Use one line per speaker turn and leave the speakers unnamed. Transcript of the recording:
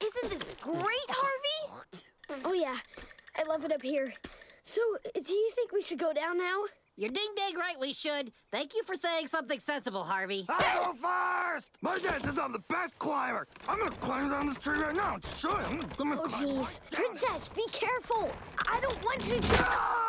Isn't this great, Harvey?
Oh, yeah. I love it up here. So, do you think we should go down now?
You're ding dang right we should. Thank you for saying something sensible, Harvey.
I'll go first! My dad says I'm the best climber. I'm gonna climb down this tree right now and show him. I'm gonna
Oh,
climb
jeez.
right
Princess, be careful. I don't want you to.
Ah!